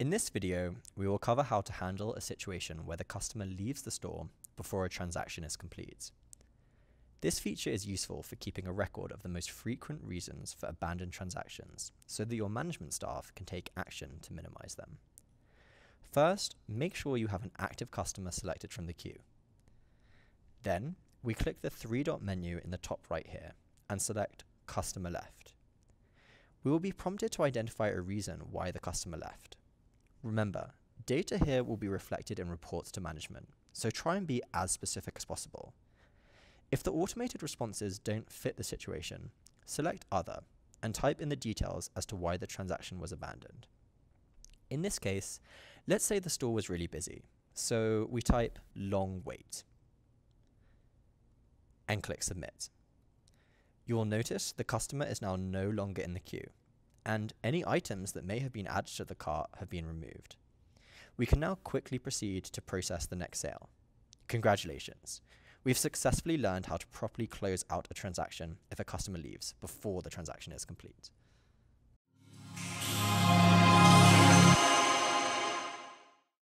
In this video, we will cover how to handle a situation where the customer leaves the store before a transaction is complete. This feature is useful for keeping a record of the most frequent reasons for abandoned transactions so that your management staff can take action to minimize them. First, make sure you have an active customer selected from the queue. Then, we click the three dot menu in the top right here and select Customer Left. We will be prompted to identify a reason why the customer left. Remember, data here will be reflected in reports to management, so try and be as specific as possible. If the automated responses don't fit the situation, select Other and type in the details as to why the transaction was abandoned. In this case, let's say the store was really busy, so we type long wait and click Submit. You will notice the customer is now no longer in the queue, and any items that may have been added to the cart have been removed. We can now quickly proceed to process the next sale. Congratulations! We've successfully learned how to properly close out a transaction if a customer leaves before the transaction is complete.